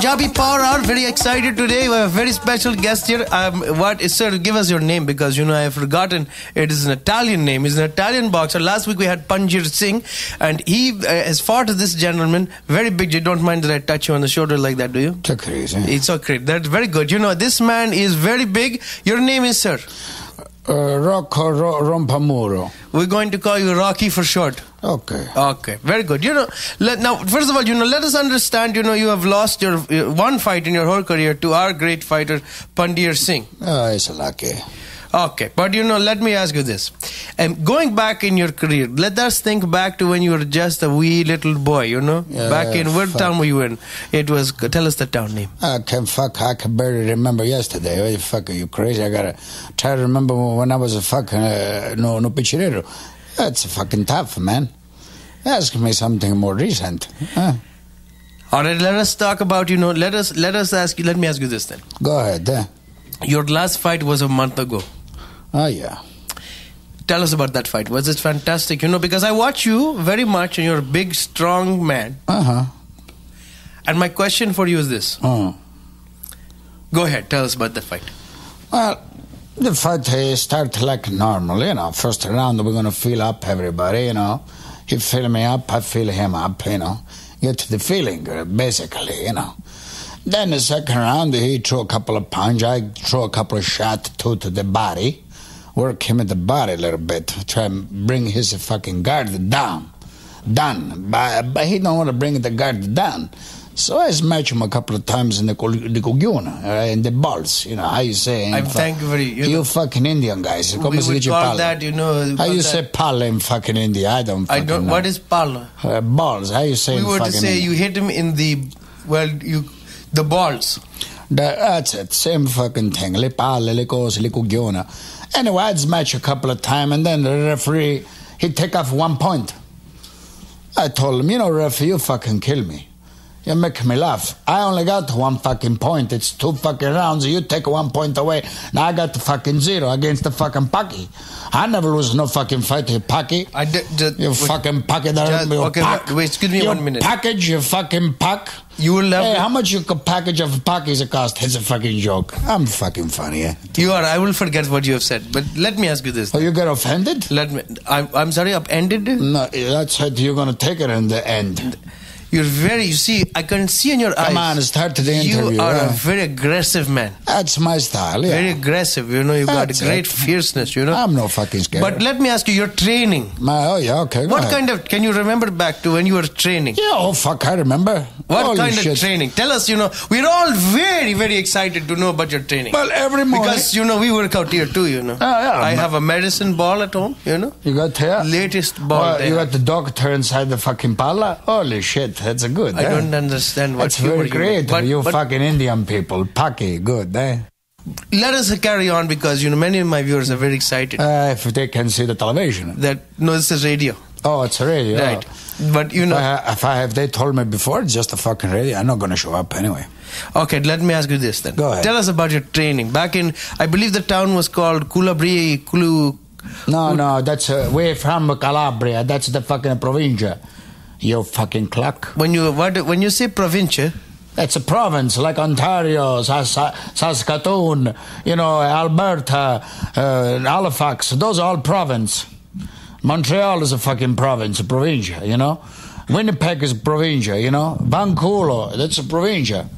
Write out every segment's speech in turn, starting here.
Punjabi Power Hour. Very excited today. We have a very special guest here. Um, what is sir? Give us your name because you know I have forgotten. It is an Italian name. He's an Italian boxer. Last week we had Panjir Singh, and he uh, has fought this gentleman. Very big. You don't mind that I touch you on the shoulder like that, do you? It's it easy. It's okay. That's very good. You know this man is very big. Your name is sir. Uh, Rocco Ro- Rompamuro. We're going to call you Rocky for short. Okay. Okay, very good. You know, let, now first of all, you know, let us understand. You know, you have lost your uh, one fight in your whole career to our great fighter Pandir Singh. Oh, it's lucky. Okay, but you know, let me ask you this: um, going back in your career, let us think back to when you were just a wee little boy. You know, Yeah, back in what fuck. town were you in? It was. Tell us the town name. I can fuck. I can barely remember yesterday. What the fuck are you crazy? I gotta try to remember when I was a fucking uh, no no pichirero. That's fucking tough, man. Ask me something more recent. Huh? All right, let us talk about. You know, let us let us ask you. Let me ask you this then. Go ahead. Uh. Your last fight was a month ago. Oh yeah. Tell us about that fight. Was it fantastic? You know, because I watch you very much, and you're a big, strong man. Uh huh. And my question for you is this: Oh. Go ahead, tell us about the fight. Well, the fight uh, start like normal, you know. First round, we're gonna feel up everybody, you know. He feel me up, I feel him up, you know. Get the feeling, uh, basically, you know. Then the second round, he threw a couple of punch. I threw a couple of shots to, to the body. Work him at the body a little bit. Try and bring his fucking guard down. Down. But, but he don't want to bring the guard down. So I smash him a couple of times in the, the cogliona, uh, in the balls. You know, how you say? I'm fu- thank you you know- fucking Indian guys. Come we would call palle? that, you know. How you that- say palle in fucking India? I don't I don't. know. What is pala? Uh, balls. How you say We were to say India? you hit him in the well, you the balls. That, that's it. Same fucking thing. Le palle, le cose, le cogliona. Anyway, I'd match a couple of times, and then the referee, he'd take off one point. I told him, you know, referee, you fucking kill me. You make me laugh. I only got one fucking point. It's two fucking rounds. You take one point away. Now I got the fucking zero against the fucking Paki. I never lose no fucking fight to Paki. I did. just- You fucking there. Just- you okay, pack. wait, excuse me you one minute. Package, you fucking pack. You will have. Hey, how much you package of Packies it cost? It's a fucking joke. I'm fucking funny, eh? you are. I will forget what you have said. But let me ask you this. Oh, you get offended? Let me. I'm, I'm sorry. Upended. No, that's it. You're gonna take it in the end. You're very. You see, I can see in your eyes. Come on, start the interview. You are huh? a very aggressive man. That's my style. Yeah. Very aggressive. You know, you've got great it. fierceness. You know. I'm no fucking scared. But let me ask you, your training. my, oh yeah, okay. What ahead. kind of? Can you remember back to when you were training? Yeah, oh fuck, I remember. What Holy kind shit. of training? Tell us, you know, we're all very, very excited to know about your training. Well, every morning. because, you know, we work out here too, you know. Oh, yeah, I have a medicine ball at home, you know. you got here. Latest ball. Well, you got the doctor inside the fucking pala. Holy shit, that's a good. I eh? don't understand what That's very you creative. But, you but fucking Indian people. Paki, good, eh? let us carry on because, you know, many of my viewers are very excited Uh, if they can see the television. that, no, this is radio. Oh, it's a radio. Right. But, you If know, I, if I have they told me before, it's just a fucking radio. I'm not gonna show up anyway. okay, let me ask you this then. Go ahead. Tell us about your training. Back in, I believe the town was called Kulabri, Kulu. No, no, that's uh, way from Calabria. That's the fucking provincia. You fucking clock. When you, what, when you say provincia, It's a province like Ontario, Saskatoon, you know, Alberta, uh, Halifax. Those are all province. Montreal is a fucking province, a provincia, you know. Winnipeg is a provincia, you know. Vancouver, that's a provincia.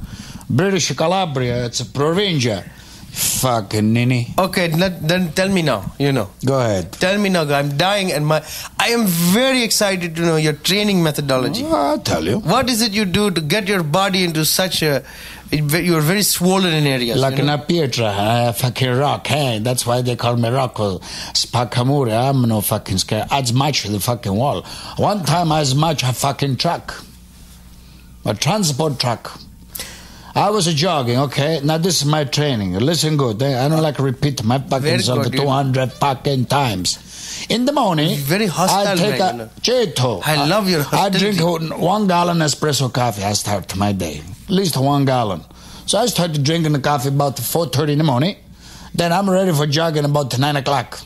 British Calabria, it's a provincia. Fucking ninny. okay, let, then tell me now, you know. Go ahead. Tell me now, I'm dying, and my I am very excited to know your training methodology. I'll tell you. What is it you do to get your body into such a? You're very swollen in areas. Like you know? a pietra, uh, fucking rock, hey? That's why they call me Rocco. Spacamure, I'm no fucking scared. I'd match the fucking wall. One time I was match a fucking truck. A transport truck. I was jogging, okay? Now this is my training. Listen good. eh? I don't like to repeat my fucking self good, you- 200 fucking times. In the morning, Very hostile I take man, a. Cheto. I love your I drink one gallon espresso coffee. I start my day. At least one gallon. So I started drinking the coffee about 4.30 in the morning. Then I'm ready for jogging about 9 o'clock.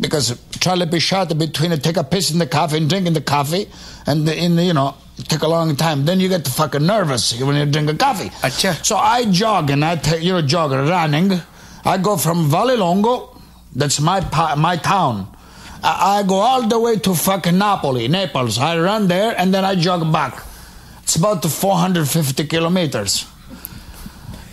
Because Charlie Bishart between take a piss in the coffee and drinking the coffee, and in you know take a long time. Then you get fucking nervous when you drink a coffee. So I jog and I take you know jog running. I go from Valle Longo, that's my my town. I, I go all the way to fucking Napoli, Naples. I run there and then I jog back. It's about 450 kilometers.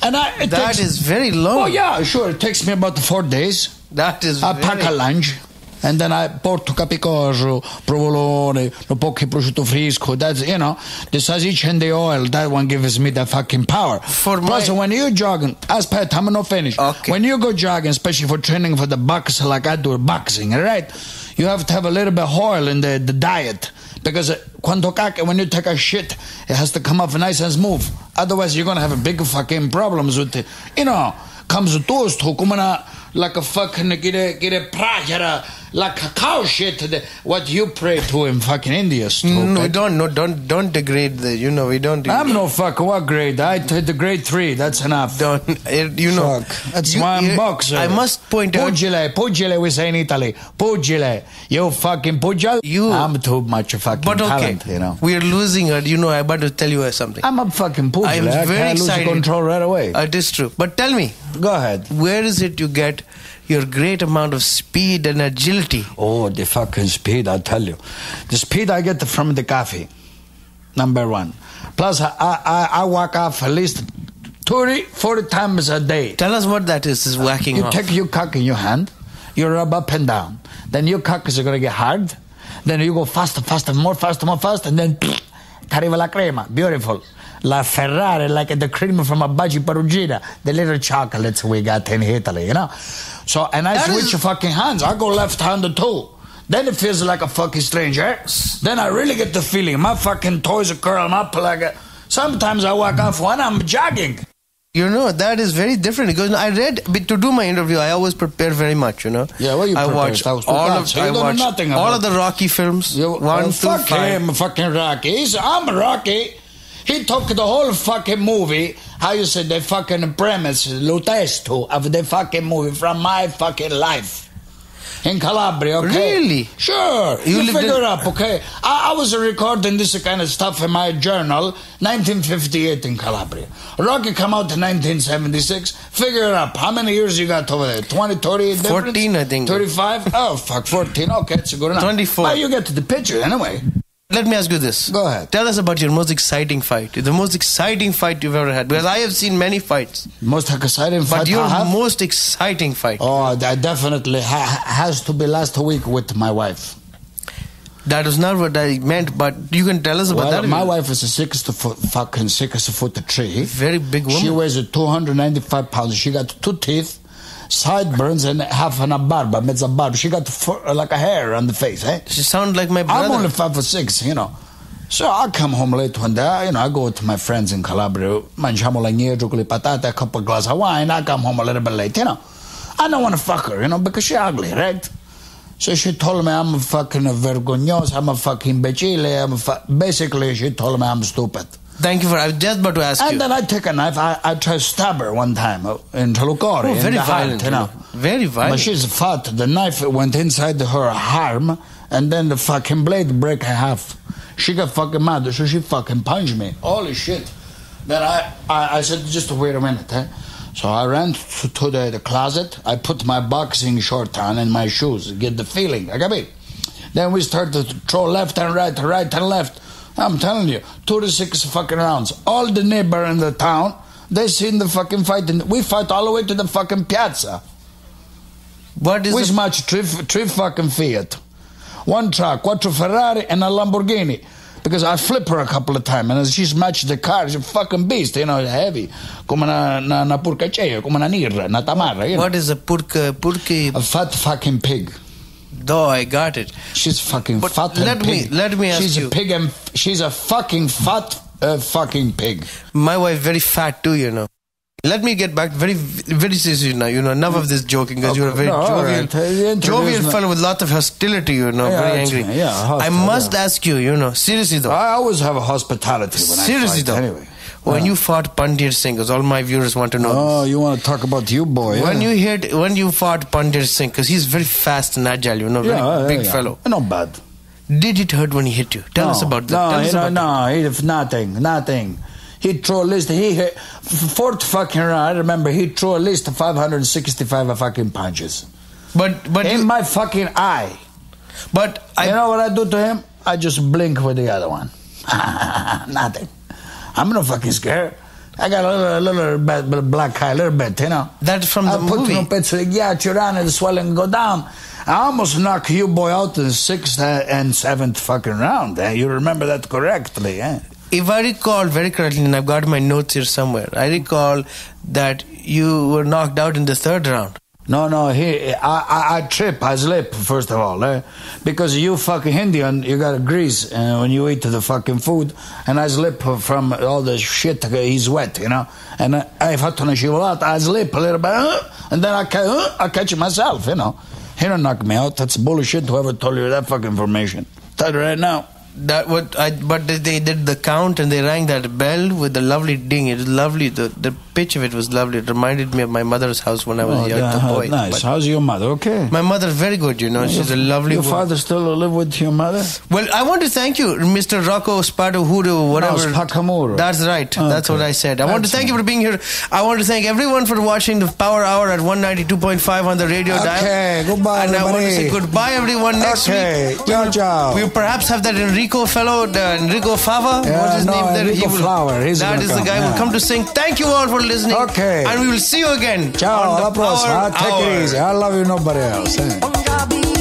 And I it That takes, is very long. Oh yeah, sure. It takes me about four days. That is I very... pack a lunch and then I porto capicoso, provolone, un po' di prosciutto fresco. That's, you know, the sausage and the oil, that one gives me the fucking power. For Plus, my- when you jogging, aspetta, I'm not finished. Okay. When you go jogging, especially for training for the box like I do boxing, all right? You have to have a little bit of oil in the, the diet. Because uh, quando caca, when you take a shit, it has to come off nice and smooth. Otherwise, you're gonna have a big fucking problems with it. You know, comes the toast, come on, like a fucking get a get a prayer, like cow shit. What you pray to in fucking India, stupid. No, don't, no, don't, don't degrade the, you know, we don't. I'm no fucking what grade? I did the grade three. That's enough. don't, eh, you know. Fuck. That's you- why I'm boxer. I must point out. Pugile, pugile, we say in Italy. Pugile. You fucking pugile. You- I'm too much fucking But okay, talent, you know. we are losing it. You know, I'm about to tell you something. I'm a fucking pugile. I'm I very can't lose control right away. Uh, it is true. But tell me, Go ahead. where is it you get your great amount of speed and agility? Oh, the fucking speed, I tell you. The speed I get from the coffee, number one. Plus, I, I, I walk off at least 30, 40 times a day. Tell us what that is, is whacking You off. take your cock in your hand, you rub up and down. Then your cock is going to get hard. Then you go faster, faster, more faster, more fast, and then la crema. Beautiful. La Ferrari, like the cream from a Baci Perugina, the little chocolates we got in Italy, you know. So, and I That switch is- fucking hands. I go left-handed too. Then it feels like a fucking stranger. Then I really get the feeling my fucking toes are curling up like a. Sometimes I walk off when I'm jogging. You know, that is very different because I read, to do my interview, I always prepare very much, you know. Yeah, what you I prepare? watch That was two all of, You I don't know watch nothing all of the Rocky films. You, one, oh, two, fuck five. him, fucking Rocky. I'm Rocky. He took the whole fucking movie, how you say, the fucking premise, Lutesto, of the fucking movie from my fucking life. In Calabria, okay? Really? Sure. You You, figure in- up, okay? I, I was recording this kind of stuff in my journal, 1958 in Calabria. Rocky come out in 1976. Figure it up. How many years you got over there? 20, 30 difference? 14, I think. 35? Oh, fuck, 14. Okay, it's good enough. 24. But you get to the picture anyway. Let me ask you this. Go ahead. Tell us about your most exciting fight. The most exciting fight you've ever had. Because I have seen many fights. Most exciting But fight your I have? most exciting fight. Oh, that definitely ha- has to be last week with my wife. That was not what I meant, but you can tell us about Well, that. my wife is a six foot, fucking six foot tree. Very big woman. She weighs 295 pounds. She got two teeth, sideburns, and half an a barba, mezza barba. She got fur, like a hair on the face, eh? She sounds like my brother. I'm only five or six, you know. So I come home late one day, you know, I go to my friends in Calabria, mangiamo l'agnello con le patate, a couple of glass of wine, I come home a little bit late, you know. I don't want to fuck her, you know, because she's ugly, right? So she told me I'm a fucking vergognoso, I'm a fucking imbecile, I'm a fu- basically she told me I'm stupid. Thank you for. I was just about to ask And you. then I take a knife, I, I try to stab her one time uh, in Talucori. Oh, in very heart, violent, you know. Very violent. But she's fat. The knife went inside her arm, and then the fucking blade break in half. She got fucking mad, so she fucking punched me. Holy shit. Then I, I, I said, just wait a minute. Eh? So I ran to, to the, the closet. I put my boxing short on and my shoes, get the feeling. I got it. Then we started to throw left and right, right and left. I'm telling you, 26 fucking rounds. All the neighbor in the town, they seen the fucking fight. And we fight all the way to the fucking piazza. what is Which the, much? Three, three fucking Fiat. One truck, quattro Ferrari, and a Lamborghini. Because I flip her a couple of times, and she's matched the car. She's a fucking beast, you know, heavy. Come una, una, una purcaceia, come una nirra, una tamarra, you know. what is a purka purki? A fat fucking pig. Though I got it. She's fucking But fat let and me- let me ask she's you- a pig and she's a fucking fat A fucking pig. My wife very fat too, you know. Let me get back very, very seriously now. You know, enough of this joking because you're a very No, jovial, right. Uh, jovial fellow with lot of hostility. You know, Yeah, very angry. Yeah, I must yeah. ask you. You know, seriously though. I always have a hospitality when seriously I fight though. anyway. When ah. you fought Pandir Singh, because all my viewers want to know. Oh, you want to talk about you, boy? When yeah. you hit, when you fought Pandir Singh, because he's very fast and agile, you know, very yeah, big yeah. fellow. Not bad. Did it hurt when he hit you? Tell no, us about that. No, you know, no, he nothing, nothing. He threw at least he hit fourth fucking round. I remember he threw at least 565 fucking punches. But but in you, my fucking eye. but I you know what I do to him? I just blink with the other one. nothing. I'm not fucking scared. I got a little, a little bit, bit black eye, a little bit, you know. that from the I put movie. no pezzo di ghiaccio around and the swelling go down. I almost knock you boy out in the sixth uh, and seventh fucking round. Eh? You remember that correctly, eh? If I recall very correctly, and I've got my notes here somewhere, I recall that you were knocked out in the third round. No, no, he, I, I, I trip, I slip, first of all, eh? Because you fucking Indian, you got grease uh, when you eat the fucking food, and I slip from all the shit, uh, he's wet, you know? And I, I fatto una scivolata, I slip a little bit, uh, and then I, I catch myself, you know? He don't knock me out, that's bullshit, whoever told you that fucking information. Tell you right now. That what I but they, they did the count and they rang that bell with the lovely ding. It's lovely. The the pitch of it was lovely. It reminded me of my mother's house when I was Oh, a young yeah, boy. nice. How's your mother? Okay. my mother very good, you know. She's a lovely Your woman. father still live with your mother? Well, I want to thank you, Mr. Rocco Spadahuru, whatever. Spacamuro. That's right. That's what I said. I want to That's thank you for being here. I want to thank everyone for watching the Power Hour at 192.5 on the radio dial. Okay, goodbye, And I want to say goodbye, everyone. Next Okay, week, ciao, ciao. we'll perhaps have that Enrico fellow, the Enrico Fava. Yeah, What's his no, name? Enrico will- Flower. He's that is the come, guy who will come to sing. Thank you all for listening. Okay. And we will see you again. Ciao, on the alla prossima. Power Take Hour. it easy. I love you, nobody else. eh?